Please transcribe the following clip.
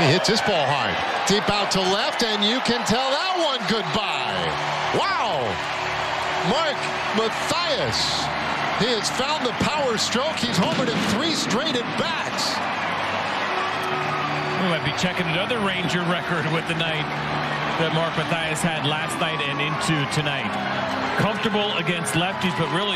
He hits this ball hard. Deep out to left, and you can tell that one goodbye. Wow. Mark Mathias! He has found the power stroke. He's homered in three straight at bats. We might be checking another Ranger record with the night that Mark Mathias had last night and into tonight. Comfortable against lefties, but really